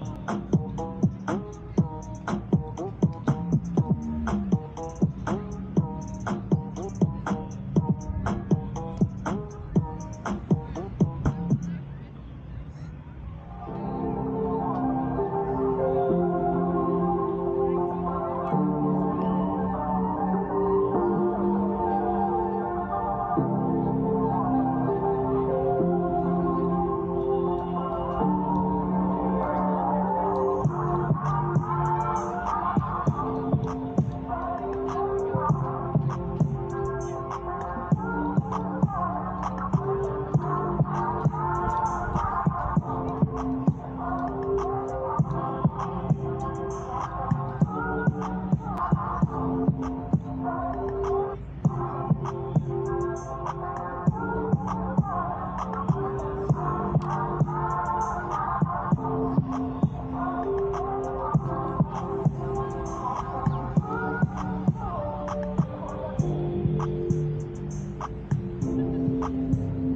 Thank you. Música